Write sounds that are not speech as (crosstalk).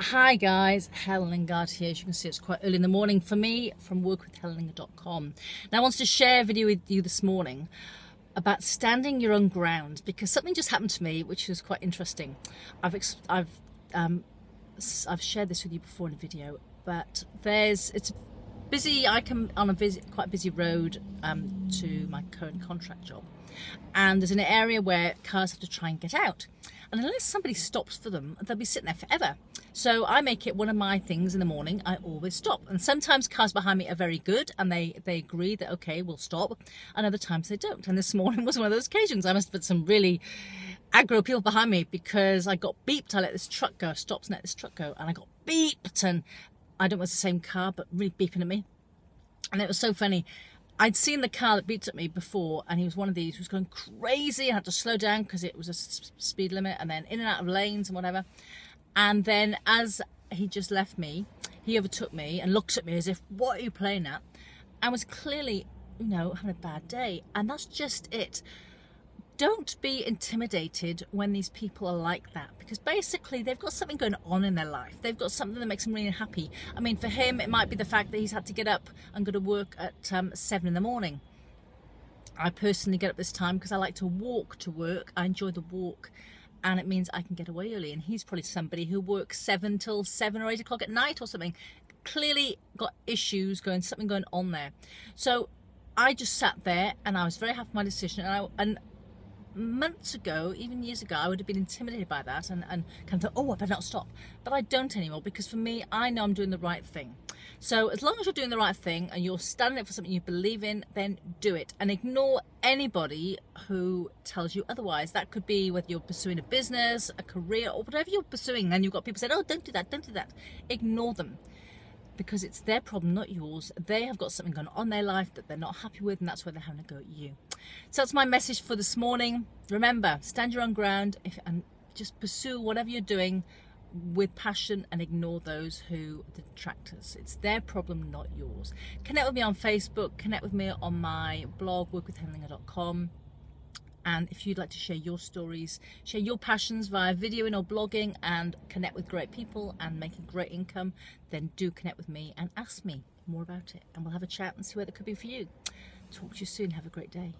Hi guys, Helen Lingard here. As you can see, it's quite early in the morning for me from workwithhelenlingard.com. Now I wanted to share a video with you this morning about standing your own ground because something just happened to me which was quite interesting. I've I've um, I've shared this with you before in a video, but there's it's busy. I come on a busy, quite busy road um, to my current contract job, and there's an area where cars have to try and get out. And unless somebody stops for them, they'll be sitting there forever. So I make it one of my things in the morning. I always stop. And sometimes cars behind me are very good and they, they agree that, okay, we'll stop. And other times they don't. And this morning (laughs) was one of those occasions. I must have had some really aggro people behind me because I got beeped. I let this truck go, stopped and let this truck go. And I got beeped. And I don't know it's the same car, but really beeping at me. And it was so funny. I'd seen the car that beat at me before, and he was one of these who was going crazy. I had to slow down because it was a speed limit, and then in and out of lanes and whatever. And then as he just left me, he overtook me and looked at me as if, "What are you playing at?" And was clearly, you know, having a bad day. And that's just it don't be intimidated when these people are like that because basically they've got something going on in their life. They've got something that makes them really happy. I mean, for him, it might be the fact that he's had to get up and go to work at um, seven in the morning. I personally get up this time because I like to walk to work. I enjoy the walk and it means I can get away early. And he's probably somebody who works seven till seven or eight o'clock at night or something. Clearly got issues going, something going on there. So I just sat there and I was very happy with my decision. And, I, and months ago, even years ago, I would have been intimidated by that and, and kind of thought, oh, I better not stop. But I don't anymore because for me, I know I'm doing the right thing. So as long as you're doing the right thing and you're standing up for something you believe in, then do it and ignore anybody who tells you otherwise. That could be whether you're pursuing a business, a career, or whatever you're pursuing, and you've got people saying, oh, don't do that, don't do that. Ignore them because it's their problem, not yours. They have got something going on in their life that they're not happy with, and that's why they're having a go at you. So that's my message for this morning. Remember, stand your own ground and just pursue whatever you're doing with passion and ignore those who detract us. It's their problem, not yours. Connect with me on Facebook, connect with me on my blog, workwithhelenlingard.com. And if you'd like to share your stories, share your passions via videoing or blogging and connect with great people and make a great income, then do connect with me and ask me more about it. And we'll have a chat and see where that could be for you. Talk to you soon. Have a great day.